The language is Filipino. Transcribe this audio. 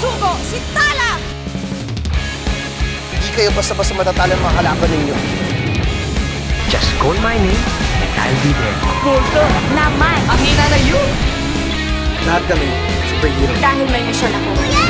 susuko, si Tala! Hindi kayo basta-basta matatalo ang mga kalaban ninyo. Just call my name and I'll be there. Bulto! Naman! Ang hina na yun! Lahat kami, superhero. Dahil may mission ako. Yeah!